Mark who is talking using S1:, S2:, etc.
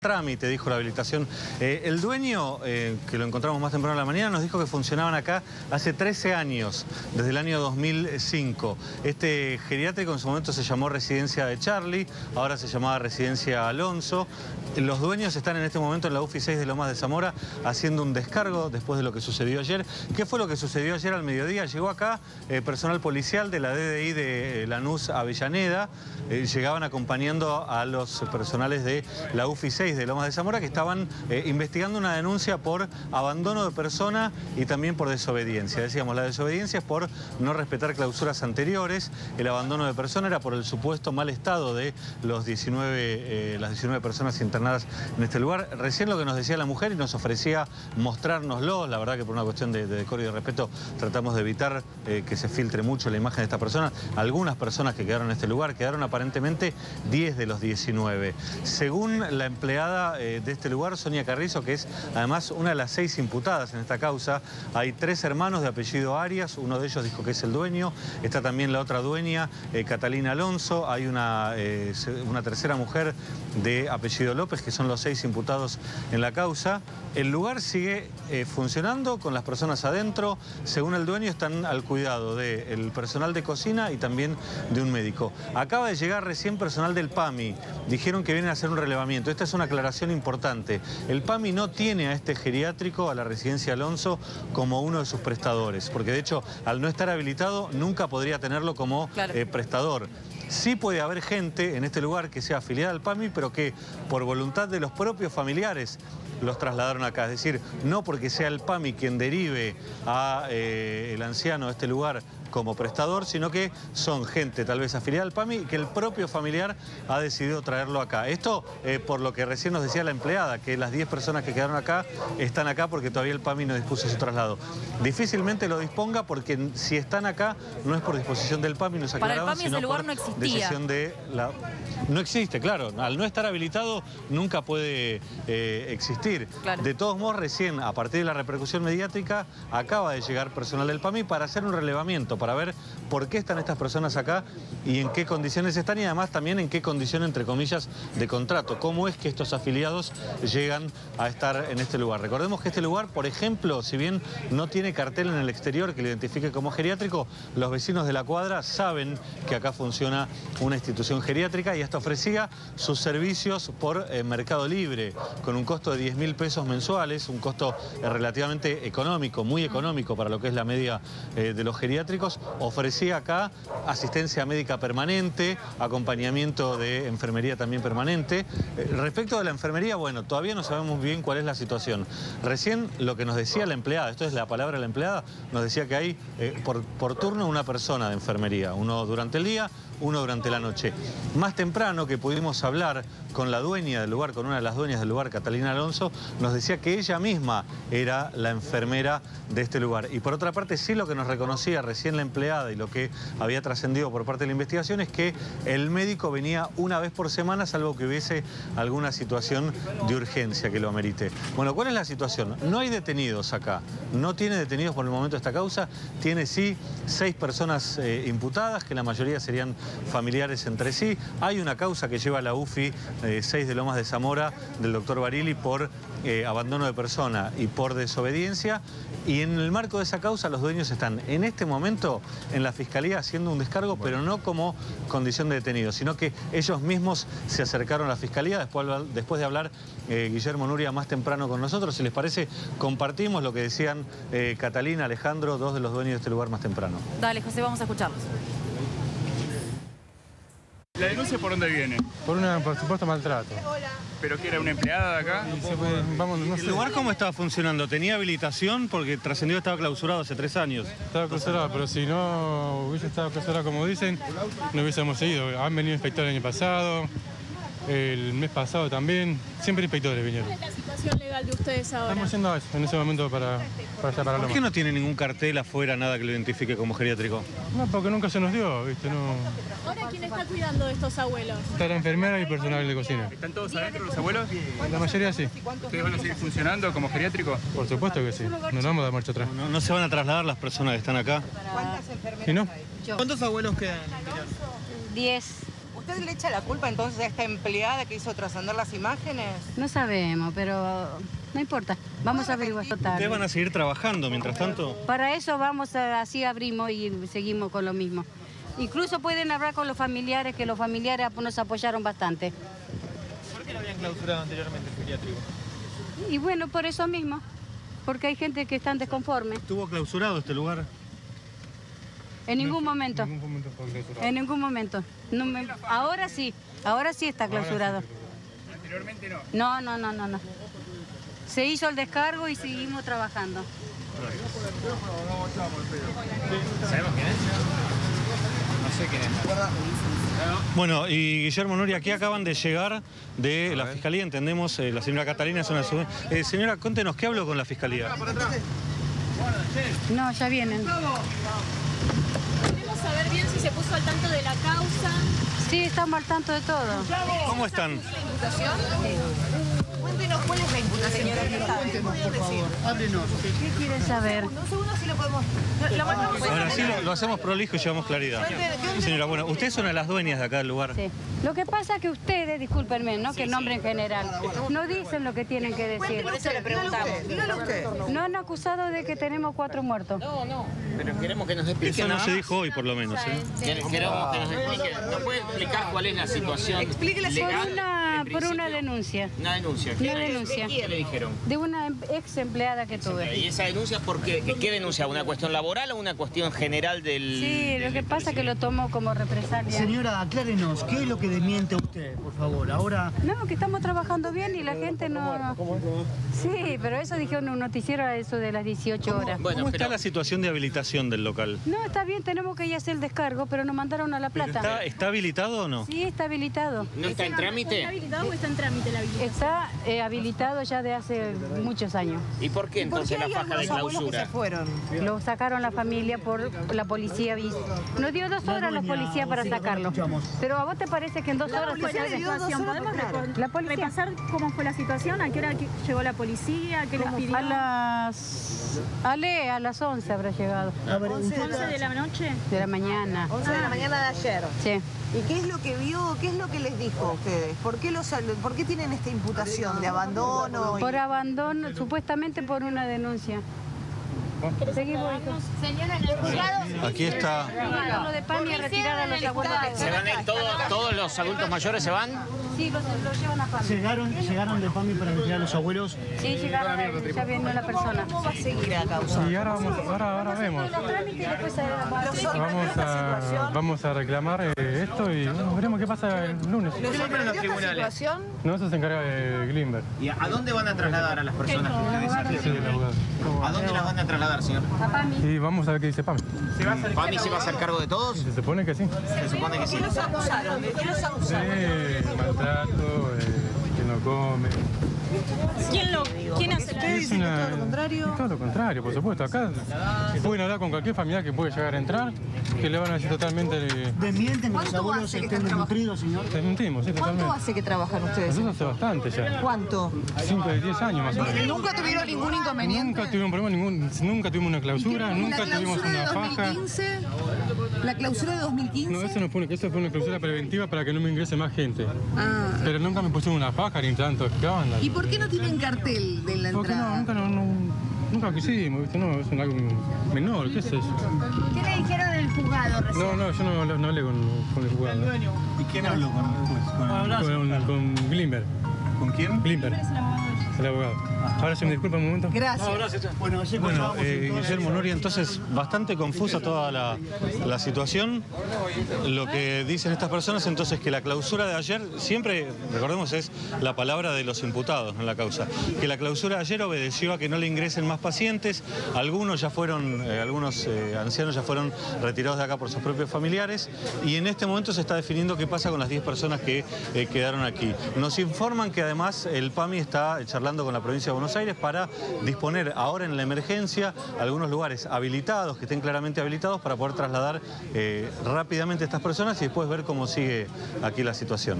S1: trámite, dijo la habilitación. Eh, el dueño, eh, que lo encontramos más temprano en la mañana, nos dijo que funcionaban acá hace 13 años, desde el año 2005. Este geriátrico en su momento se llamó Residencia de Charlie, ahora se llamaba Residencia Alonso. Los dueños están en este momento en la UFI 6 de Lomas de Zamora haciendo un descargo después de lo que sucedió ayer. ¿Qué fue lo que sucedió ayer al mediodía? Llegó acá eh, personal policial de la DDI de Lanús Avellaneda, llegaban acompañando a los personales de la UFI 6 de Lomas de Zamora que estaban eh, investigando una denuncia por abandono de persona y también por desobediencia. Decíamos, la desobediencia es por no respetar clausuras anteriores, el abandono de persona era por el supuesto mal estado de los 19, eh, las 19 personas internadas en este lugar. Recién lo que nos decía la mujer y nos ofrecía mostrárnoslo, la verdad que por una cuestión de, decoro y de respeto tratamos de evitar eh, que se filtre mucho la imagen de esta persona. Algunas personas que quedaron en este lugar, quedaron aparentemente 10 de los 19. Según la empleada eh, de este lugar, Sonia Carrizo, que es además una de las seis imputadas en esta causa. Hay tres hermanos de apellido Arias, uno de ellos dijo que es el dueño, está también la otra dueña, eh, Catalina Alonso, hay una, eh, una tercera mujer de apellido López, que son los seis imputados en la causa. El lugar sigue funcionando con las personas adentro, según el dueño están al cuidado del personal de cocina y también de un médico. Acaba de llegar recién personal del PAMI, dijeron que vienen a hacer un relevamiento. Esta es una aclaración importante. El PAMI no tiene a este geriátrico, a la residencia Alonso, como uno de sus prestadores, porque de hecho, al no estar habilitado, nunca podría tenerlo como eh, prestador. Sí puede haber gente en este lugar que sea afiliada al PAMI, pero que por voluntad de los propios familiares los trasladaron acá. Es decir, no porque sea el PAMI quien derive a eh, el anciano a este lugar como prestador, sino que son gente tal vez afiliada al PAMI que el propio familiar ha decidido traerlo acá. Esto eh, por lo que recién nos decía la empleada, que las 10 personas que quedaron acá están acá porque todavía el PAMI no dispuso su traslado. Difícilmente lo disponga porque si están acá no es por disposición del PAMI, nos
S2: aclaraban, Para el PAMI ese lugar no existía.
S1: decisión de la... No existe, claro. Al no estar habilitado nunca puede eh, existir. De todos modos, recién, a partir de la repercusión mediática, acaba de llegar personal del PAMI para hacer un relevamiento para ver por qué están estas personas acá y en qué condiciones están y además también en qué condición, entre comillas, de contrato. Cómo es que estos afiliados llegan a estar en este lugar. Recordemos que este lugar, por ejemplo, si bien no tiene cartel en el exterior que lo identifique como geriátrico, los vecinos de la cuadra saben que acá funciona una institución geriátrica y hasta ofrecía sus servicios por eh, Mercado Libre, con un costo de 10 mil pesos mensuales, un costo eh, relativamente económico, muy económico para lo que es la media eh, de los geriátricos ofrecía acá asistencia médica permanente, acompañamiento de enfermería también permanente. Eh, respecto de la enfermería, bueno, todavía no sabemos bien cuál es la situación. Recién lo que nos decía la empleada, esto es la palabra de la empleada, nos decía que hay por turno una persona de enfermería, uno durante el día, uno durante la noche. Más temprano que pudimos hablar con la dueña del lugar, con una de las dueñas del lugar, Catalina Alonso, nos decía que ella misma era la enfermera de este lugar. Y por otra parte, sí lo que nos reconocía recién la empleada y lo que había trascendido por parte de la investigación es que el médico venía una vez por semana, salvo que hubiese alguna situación de urgencia que lo amerite. Bueno, ¿cuál es la situación? No hay detenidos acá, no tiene detenidos por el momento esta causa, tiene sí seis personas eh, imputadas, que la mayoría serían familiares entre sí. Hay una causa que lleva la UFI 6 eh, de Lomas de Zamora del doctor Barili por eh, abandono de persona y por desobediencia. Y en el marco de esa causa los dueños están en este momento en la Fiscalía haciendo un descargo, pero no como condición de detenido, sino que ellos mismos se acercaron a la Fiscalía después, después de hablar eh, Guillermo Nuria más temprano con nosotros. Si les parece, compartimos lo que decían Catalina, Alejandro, dos de los dueños de este lugar más temprano.
S2: Dale, José, vamos a escucharlos.
S3: ¿La denuncia por dónde viene?
S4: Por, una, por supuesto maltrato.
S3: ¿Pero que era una empleada de acá?
S1: ¿El lugar cómo estaba funcionando? ¿Tenía habilitación? Porque trascendió estaba clausurado hace tres años.
S4: Estaba clausurado, pero si no hubiese estado clausurado como dicen, no hubiésemos seguido. Han venido inspectores el año pasado, el mes pasado también, siempre inspectores vinieron.
S2: ¿Cuál es la situación legal de ustedes ahora?
S4: Estamos haciendo eso en ese momento para, para separarlo.
S1: ¿Por qué no tiene ningún cartel afuera, nada que lo identifique como geriátrico?
S4: No, porque nunca se nos dio, ¿viste? No...
S2: ¿Ahora quién está cuidando de estos abuelos?
S4: Está la enfermera y personal de cocina.
S3: ¿Están todos adentro los abuelos?
S4: La mayoría sí.
S3: ¿Ustedes van a seguir funcionando como geriátrico?
S4: Por supuesto que sí. No nos vamos a dar marcha atrás.
S1: ¿No, se van a trasladar las personas que están acá?
S5: ¿Cuántas enfermeras
S4: ¿Y no?
S5: ¿Cuántos abuelos quedan?
S6: Diez.
S5: ¿Usted le echa la culpa entonces a esta empleada que hizo trascender las imágenes?
S6: No sabemos, pero no importa. Vamos a averiguar total.
S1: ¿Ustedes van a seguir trabajando mientras tanto?
S6: Para eso vamos a, así abrimos y seguimos con lo mismo. Incluso pueden hablar con los familiares, que los familiares nos apoyaron bastante.
S7: ¿Por qué lo habían clausurado anteriormente el geriátrico?
S6: Y bueno, por eso mismo, porque hay gente que están desconformes.
S1: ¿Estuvo clausurado este lugar?
S6: En ningún momento,
S4: En ningún momento fue clausurado.
S6: en ningún momento. No me- ahora sí, ahora sí está clausurado.
S3: Anteriormente no.
S6: No, no, no, no, no. Se hizo el descargo y seguimos trabajando.
S7: ¿Sabemos quién es? No sé quién es.
S1: Bueno, y Guillermo Nuri, aquí acaban de llegar de la Fiscalía, entendemos, eh, la señora Catalina es una... Eh, señora, contenos, ¿qué hablo con la Fiscalía?
S6: No, ya vienen.
S2: Queremos saber bien si se puso al tanto de la causa.
S6: Sí, estamos al tanto de todo.
S1: ¿Cómo están?
S5: Cuéntenos cuál es la imputación.
S6: ¿Qué quieren saber?
S5: Un segundo si lo podemos...
S1: Ahora sí lo, lo hacemos prolijo y llevamos claridad. Señora, bueno, ustedes son las dueñas de acá del lugar.
S6: Sí. Lo que pasa es que ustedes, discúlpenme, no que el nombre en general, no dicen lo que tienen que decir.
S5: Por eso le preguntamos.
S6: No han acusado de que tenemos cuatro muertos.
S8: Pero queremos que nos explique
S1: Eso no se dijo hoy, por lo menos. ¿eh?
S8: Quere- Queremos que nos explique. ¿Nos puede explicar cuál es la situación
S5: Explíquele
S6: Por
S8: legal?
S6: Una, por una denuncia
S8: Una denuncia.
S6: Una
S8: ¿Qué,
S6: denuncia.
S8: ¿Qué le dijeron?
S6: de una em- ex empleada que
S8: ¿Y
S6: tuve.
S8: esa denuncia por qué? ¿Qué denuncia? ¿Una cuestión laboral o una cuestión general del...?
S6: Sí, lo que pasa es que lo tomo como represalia.
S9: Señora, aclárenos, ¿qué es lo que desmiente usted, por favor? Ahora,
S6: No, que estamos trabajando bien y la gente no... Sí, pero eso dijeron en un noticiero a eso de las 18 horas.
S8: Bueno,
S1: ¿Cómo está
S8: pero
S1: la situación de habilitación del local?
S6: No, está bien, tenemos que ir a hacer el descargo, pero nos mandaron a La
S1: ¿Está,
S6: Plata.
S1: está habilitado o no?
S6: Sí, está habilitado.
S8: ¿no está en
S2: ¿Está
S8: trámite?
S2: Habilitado o está en trámite la habilitación?
S6: Está eh, habilitado ya de hace muchos años.
S8: ¿Y por qué
S5: ¿Por qué
S8: entonces la faja de
S5: que se
S8: clausura?
S5: fueron?
S6: Lo sacaron la familia por la policía. Nos dio dos horas la policía para sacarlo. Pero a vos te parece que en dos horas se
S2: situación? ¿Podemos
S6: La policía.
S2: repasar cómo fue la situación? ¿A qué hora que- llegó la policía? ¿Qué les pidió?
S6: A las... Ale, a las 11 habrá llegado.
S9: a ver, usted
S2: 11 de la noche.
S6: De la mañana.
S5: 11 de la mañana de ayer.
S6: Sí.
S5: ¿Y qué es lo que vio? ¿Qué es lo que les dijo a ustedes? ¿Por qué, los, ¿por qué tienen esta imputación de abandono?
S6: Por abandono, supuestamente por una denuncia. Seguimos.
S1: Aquí está...
S8: ¿Se van a ir todos, todos los adultos mayores se van?
S6: Sí, los, los llevan a PAMI.
S9: llegaron, llegaron de PAMI para retirar a los abuelos.
S6: Sí, llegaron, ya viene la persona.
S5: ¿Cómo va a seguir a causa?
S4: Y ahora, vamos, ahora, ahora vemos.
S6: Se
S4: Vamos a, vamos a reclamar eh, esto y bueno, veremos qué pasa el lunes.
S7: ¿Qué en los tribunales?
S5: situación?
S4: No, eso se encarga de Glimber.
S7: ¿Y a dónde van a trasladar a las personas. ¿A dónde las van a trasladar, señor?
S4: Y vamos a ver qué dice PAMI.
S7: ¿Pami se va a hacer cargo de todos?
S4: Se supone que sí.
S7: Se supone que sí.
S5: ¿Qué los acusaron? ¿De qué los acusaron?
S4: Eh, maltrato, eh, que no come.
S2: ¿Quién, lo, ¿quién hace la
S4: Es una- es todo lo contrario, por supuesto. Acá pueden hablar con cualquier familiar que puede llegar a entrar, que le van a decir totalmente.
S9: ¿Desmienten que los
S5: ¿Cuánto
S9: abuelos
S5: hace que
S9: estén
S5: están
S9: desnutridos, señor?
S4: Te mentimos, sí,
S5: ¿Cuánto
S4: totalmente.
S5: hace que trabajan ustedes?
S4: Nosotros hace bastante ya.
S5: ¿Cuánto?
S4: 5 de 10 años más o menos.
S5: ¿Nunca tuvieron ningún inconveniente?
S4: Nunca tuvimos problema, ningún, nunca tuvimos una clausura, nunca tuvimos una faja.
S5: La clausura de 2015.
S4: No, eso no fue, una- eso fue una clausura preventiva para que no me ingrese más gente.
S5: Ah.
S4: Pero nunca me pusieron una faja ni tanto escándalo.
S5: ¿Y por qué no tienen cartel de la
S4: Porque no,
S5: entrada?
S4: nunca, no, no, nunca quisimos, ¿viste? No, es un algo menor, ¿qué es eso?
S2: ¿Qué le dijeron del juzgado recién?
S4: No, no, yo no, no hablé con, con el jugador.
S1: ¿Y quién habló con,
S4: Con, con Glimber.
S1: ¿Con quién?
S4: Glimber, el abogado. Ahora se me disculpa un momento.
S5: Gracias.
S9: Bueno,
S1: eh,
S9: entonces-
S1: Guillermo Nuri, entonces bastante confusa toda la, la situación. Lo que dicen estas personas entonces que la clausura de ayer, siempre, recordemos, es la palabra de los imputados en la causa, que la clausura de ayer obedeció a que no le ingresen más pacientes, algunos ya fueron, eh, algunos eh, ancianos ya fueron retirados de acá por sus propios familiares y en este momento se está definiendo qué pasa con las 10 personas que eh, quedaron aquí. Nos informan que además el PAMI está charlando con la provincia de Buenos Aires para disponer ahora en la emergencia algunos lugares habilitados, que estén claramente habilitados para poder trasladar eh, rápidamente a estas personas y después ver cómo sigue aquí la situación.